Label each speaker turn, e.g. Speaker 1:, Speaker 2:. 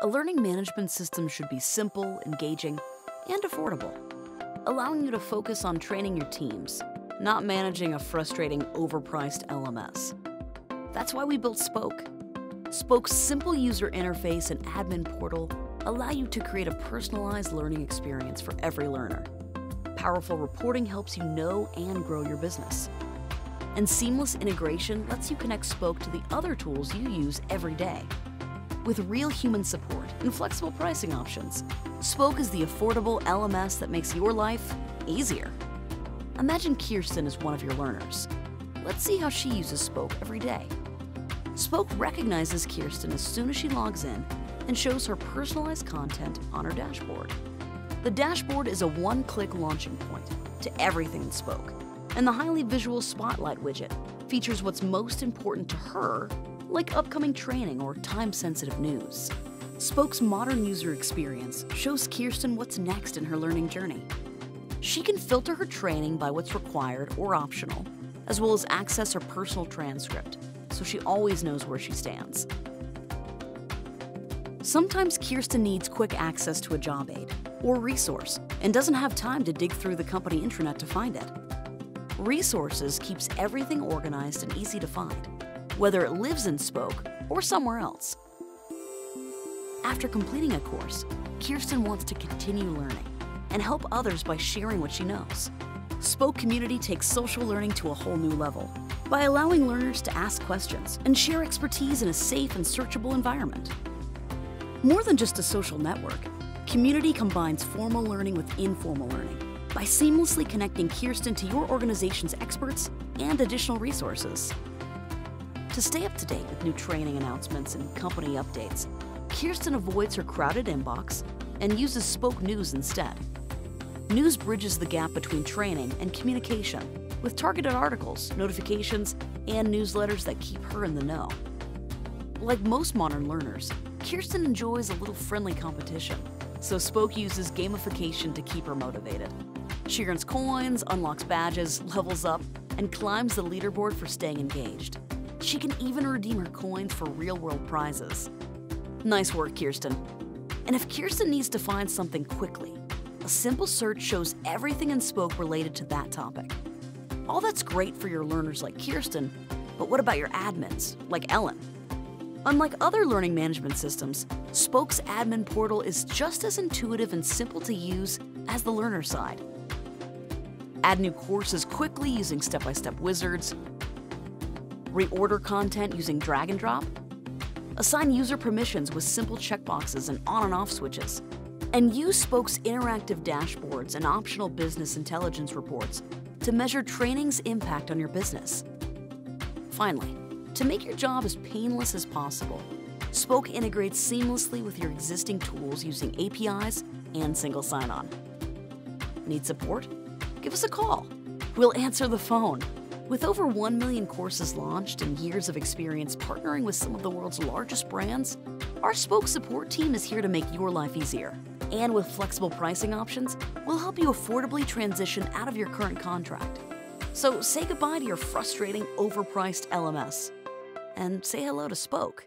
Speaker 1: A learning management system should be simple, engaging, and affordable, allowing you to focus on training your teams, not managing a frustrating, overpriced LMS. That's why we built Spoke. Spoke's simple user interface and admin portal allow you to create a personalized learning experience for every learner. Powerful reporting helps you know and grow your business. And seamless integration lets you connect Spoke to the other tools you use every day. With real human support and flexible pricing options, Spoke is the affordable LMS that makes your life easier. Imagine Kiersten as one of your learners. Let's see how she uses Spoke every day. Spoke recognizes Kiersten as soon as she logs in and shows her personalized content on her dashboard. The dashboard is a one click launching point to everything in Spoke, and the highly visual Spotlight widget features what's most important to her, like upcoming training or time sensitive news. Spoke's modern user experience shows Kiersten what's next in her learning journey. She can filter her training by what's required or optional, as well as access her personal transcript, so she always knows where she stands. Sometimes Kiersten needs quick access to a job aid or resource and doesn't have time to dig through the company intranet to find it. Resources keeps everything organized and easy to find, whether it lives in Spoke or somewhere else. After completing a course, Kiersten wants to continue learning and help others by sharing what she knows. Spoke Community takes social learning to a whole new level by allowing learners to ask questions and share expertise in a safe and searchable environment. More than just a social network, Community combines formal learning with informal learning by seamlessly connecting Kiersten to your organization's experts and additional resources. To stay up to date with new training announcements and company updates, Kiersten avoids her crowded inbox and uses Spoke News instead. News bridges the gap between training and communication with targeted articles, notifications, and newsletters that keep her in the know. Like most modern learners, Kiersten enjoys a little friendly competition, so Spoke uses gamification to keep her motivated. She earns coins, unlocks badges, levels up, and climbs the leaderboard for staying engaged. She can even redeem her coins for real world prizes. Nice work, Kiersten. And if Kiersten needs to find something quickly, a simple search shows everything in Spoke related to that topic. All that's great for your learners like Kiersten, but what about your admins, like Ellen? Unlike other learning management systems, Spoke's admin portal is just as intuitive and simple to use as the learner side. Add new courses quickly using step by step wizards, reorder content using drag and drop, assign user permissions with simple checkboxes and on and off switches, and use Spoke's interactive dashboards and optional business intelligence reports to measure training's impact on your business. Finally, to make your job as painless as possible, Spoke integrates seamlessly with your existing tools using APIs and single sign on. Need support? Give us a call. We'll answer the phone. With over 1 million courses launched and years of experience partnering with some of the world's largest brands, our Spoke support team is here to make your life easier. And with flexible pricing options, we'll help you affordably transition out of your current contract. So say goodbye to your frustrating, overpriced LMS and say hello to Spoke.